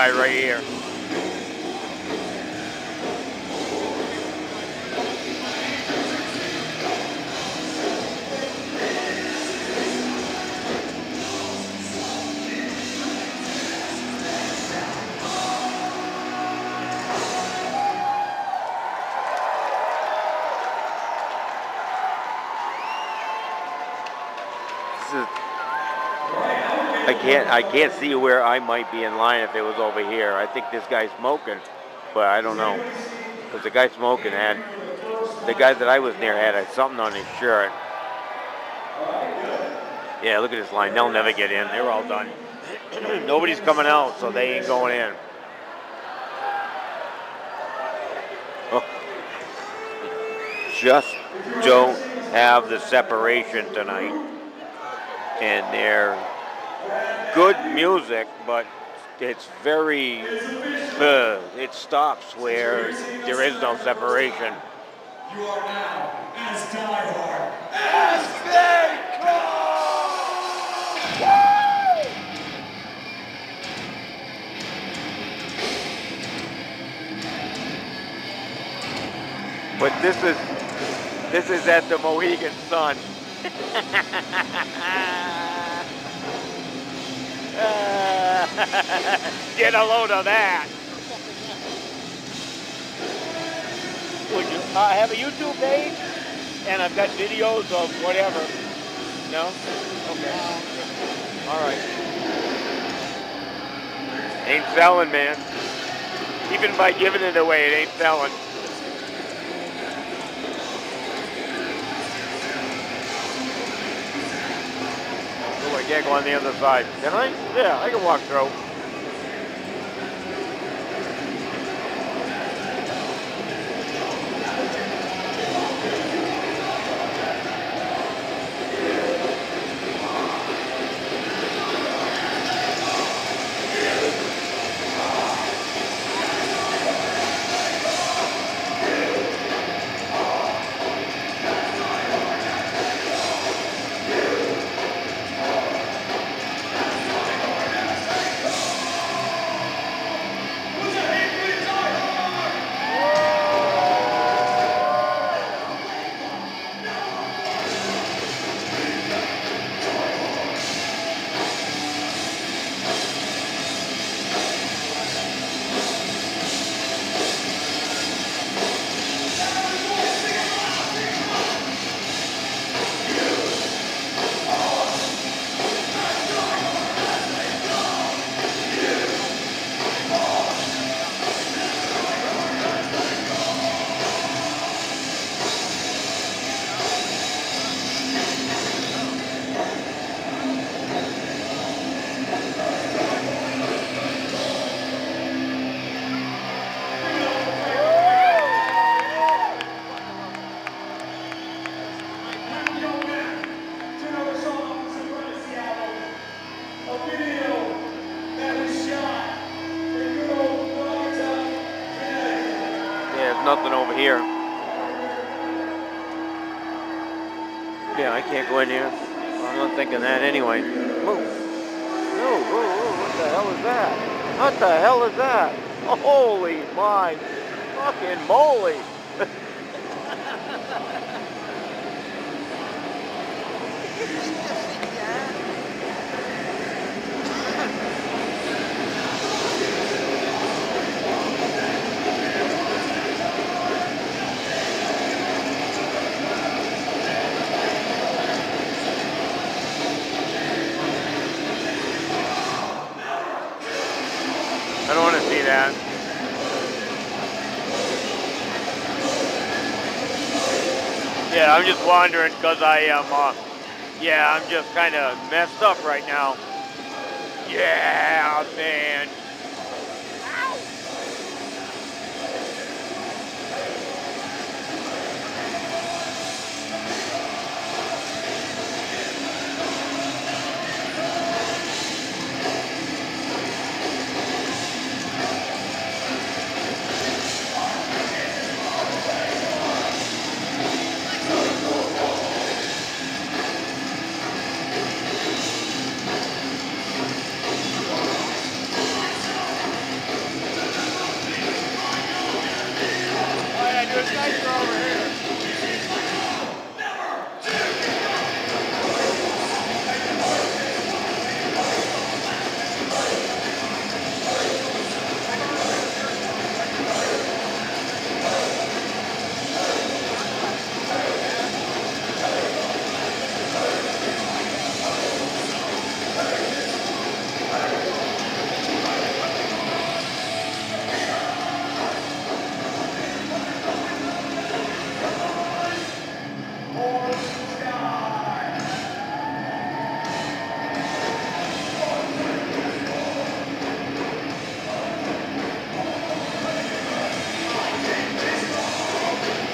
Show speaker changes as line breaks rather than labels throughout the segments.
guy right here. This is- I can't I can't see where I might be in line if it was over here. I think this guy's smoking, but I don't know. Because the guy smoking had the guy that I was near had something on his shirt. Yeah, look at this line. They'll never get in. They're all done. Nobody's coming out, so they ain't going in. Oh. Just don't have the separation tonight. And they're good music, but it's very, uh, it stops where there is no separation.
You are now as diehard as they
But this is, this is at the Mohegan Sun. Get a load of that. You uh, have a YouTube page? And I've got videos of whatever. No? Okay. All right. Ain't selling, man. Even by giving it away, it ain't selling. Can't go on the other side. Can I? Yeah, I can walk through. Nothing over here. Yeah, I can't go in here. I'm not thinking that anyway. Move. No, what the hell is that? What the hell is that? Holy my fucking moly! I don't want to see that. Yeah, I'm just wandering because I am, uh, yeah, I'm just kind of messed up right now. Yeah, man.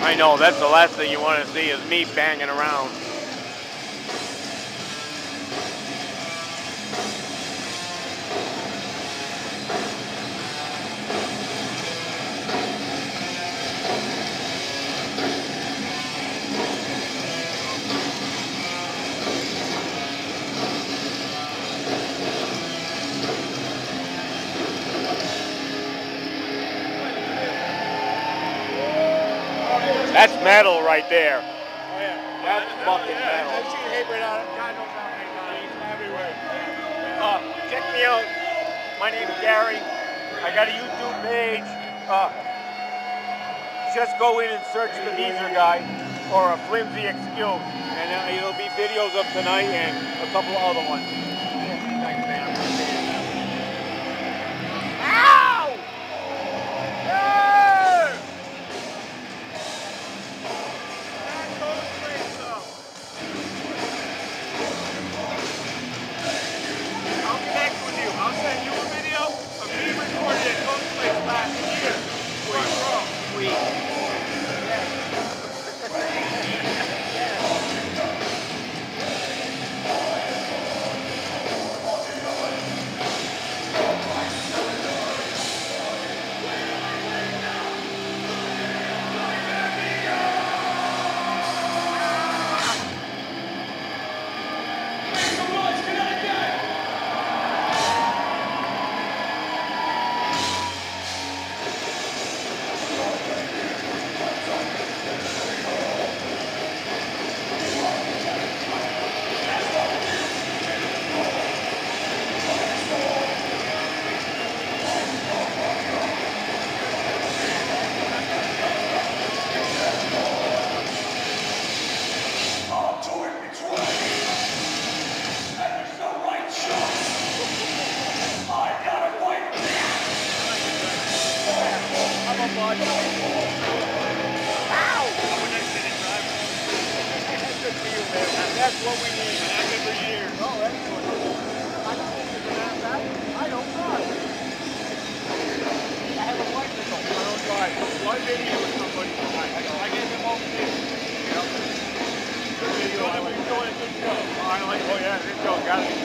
I know, that's the last thing you want to see is me banging around. Metal right there.
Oh yeah.
That's fucking metal.
I've seen Hatebreed on it. God knows how many times. Everywhere.
Uh, check me out. My name's Gary. I got a YouTube page. Uh, just go in and search the Beezer Guy or a flimsy excuse, and uh, it'll be videos of tonight and a couple other ones. Thanks, body. Ow! i'm
good. That's what we need. And I've. Oh, excellent. I don't need to grab that. I don't drive. I
have a white. I don't drive. One video with somebody tonight. I
gave him all the things. Yep. Good video. You're doing a show. Oh, oh yeah, good show. Got it.